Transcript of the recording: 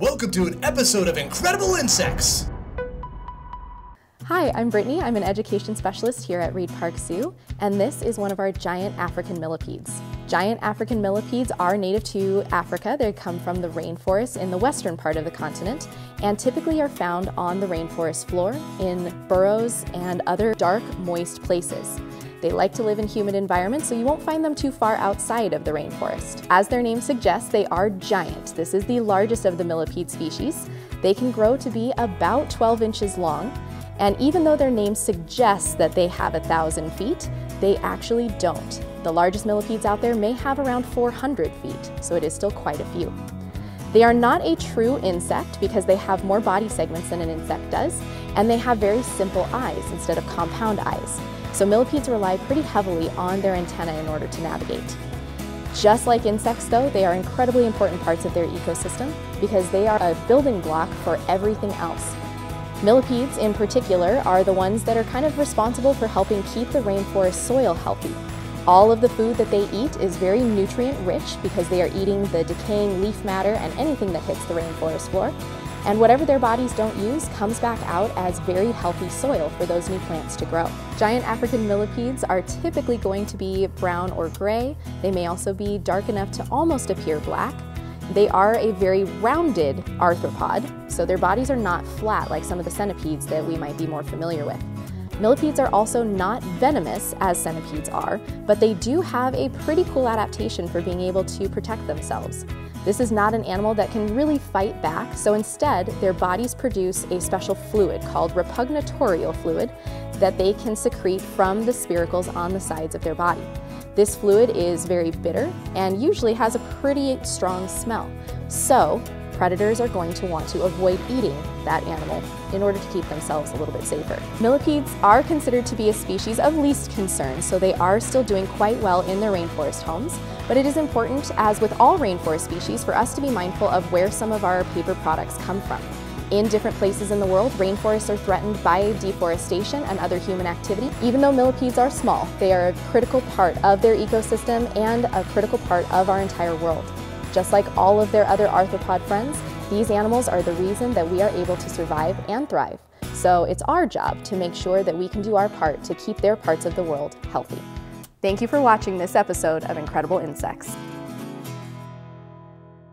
Welcome to an episode of Incredible Insects. Hi, I'm Brittany. I'm an education specialist here at Reid Park Zoo, and this is one of our giant African millipedes. Giant African millipedes are native to Africa. They come from the rainforest in the western part of the continent and typically are found on the rainforest floor in burrows and other dark, moist places. They like to live in humid environments, so you won't find them too far outside of the rainforest. As their name suggests, they are giant. This is the largest of the millipede species. They can grow to be about 12 inches long, and even though their name suggests that they have a thousand feet, they actually don't. The largest millipedes out there may have around 400 feet, so it is still quite a few. They are not a true insect because they have more body segments than an insect does, and they have very simple eyes instead of compound eyes. So millipedes rely pretty heavily on their antennae in order to navigate. Just like insects though, they are incredibly important parts of their ecosystem because they are a building block for everything else. Millipedes in particular are the ones that are kind of responsible for helping keep the rainforest soil healthy. All of the food that they eat is very nutrient rich because they are eating the decaying leaf matter and anything that hits the rainforest floor. And whatever their bodies don't use comes back out as very healthy soil for those new plants to grow. Giant African millipedes are typically going to be brown or gray. They may also be dark enough to almost appear black. They are a very rounded arthropod, so their bodies are not flat like some of the centipedes that we might be more familiar with. Millipedes are also not venomous as centipedes are, but they do have a pretty cool adaptation for being able to protect themselves. This is not an animal that can really fight back, so instead their bodies produce a special fluid called repugnatorial fluid that they can secrete from the spiracles on the sides of their body. This fluid is very bitter and usually has a pretty strong smell. So predators are going to want to avoid eating that animal in order to keep themselves a little bit safer. Millipedes are considered to be a species of least concern, so they are still doing quite well in their rainforest homes, but it is important, as with all rainforest species, for us to be mindful of where some of our paper products come from. In different places in the world, rainforests are threatened by deforestation and other human activity. Even though millipedes are small, they are a critical part of their ecosystem and a critical part of our entire world. Just like all of their other arthropod friends, these animals are the reason that we are able to survive and thrive. So it's our job to make sure that we can do our part to keep their parts of the world healthy. Thank you for watching this episode of Incredible Insects.